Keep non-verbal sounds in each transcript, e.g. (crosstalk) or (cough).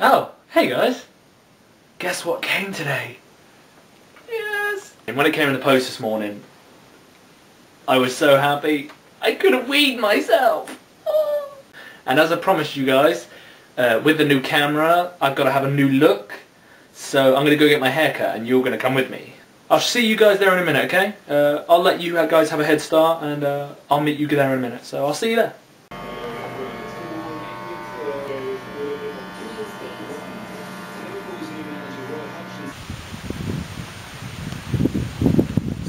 Oh, hey guys. Guess what came today? Yes. And when it came in the post this morning, I was so happy. I could have weed myself. Oh. And as I promised you guys, uh, with the new camera, I've got to have a new look. So I'm going to go get my haircut and you're going to come with me. I'll see you guys there in a minute, okay? Uh, I'll let you guys have a head start and uh, I'll meet you there in a minute. So I'll see you there.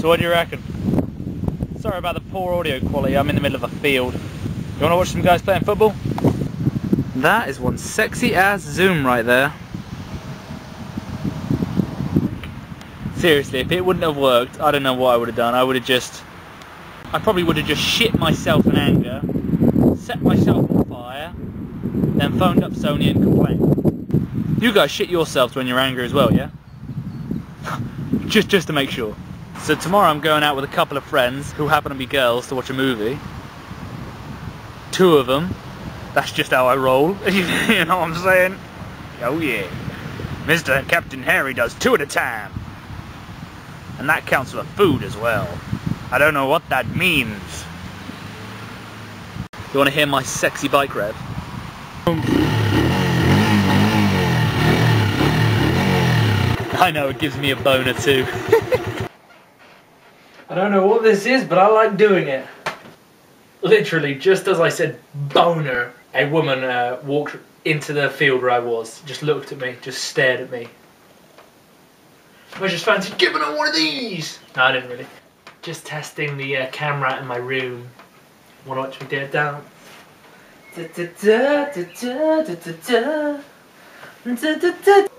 So what do you reckon? Sorry about the poor audio quality, I'm in the middle of a field. You wanna watch some guys playing football? That is one sexy ass zoom right there. Seriously, if it wouldn't have worked, I don't know what I would have done. I would have just... I probably would have just shit myself in anger, set myself on fire, then phoned up Sony and complained. You guys shit yourselves when you're angry as well, yeah? (laughs) just, just to make sure. So tomorrow I'm going out with a couple of friends who happen to be girls to watch a movie. Two of them. That's just how I roll. (laughs) you know what I'm saying? Oh yeah. Mr. Captain Hairy does two at a time. And that counts for food as well. I don't know what that means. You want to hear my sexy bike rev? I know, it gives me a boner too. (laughs) I don't know what this is, but I like doing it. Literally, just as I said boner, a woman uh, walked into the field where I was, just looked at me, just stared at me. I just fancied giving her one of these! No, I didn't really. Just testing the uh, camera in my room. Wanna watch me do it down?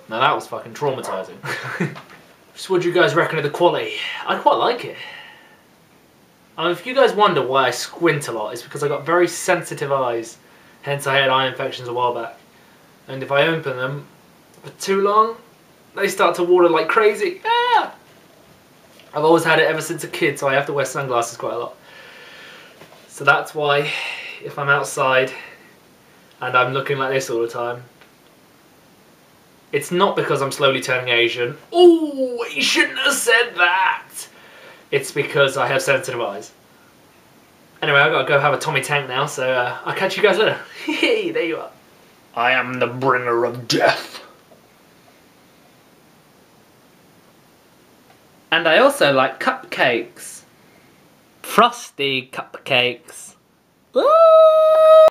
Now that was fucking traumatizing. (laughs) so what do you guys reckon of the quality? I quite like it. If you guys wonder why I squint a lot, it's because I got very sensitive eyes. Hence I had eye infections a while back. And if I open them for too long, they start to water like crazy. Ah! I've always had it ever since a kid, so I have to wear sunglasses quite a lot. So that's why if I'm outside and I'm looking like this all the time, it's not because I'm slowly turning Asian. Oh, you shouldn't have said that! It's because I have sensitive eyes. Anyway, I've got to go have a Tommy Tank now, so uh, I'll catch you guys later. (laughs) Hey, there you are. I am the bringer of death. And I also like cupcakes. Frosty cupcakes. Ooh!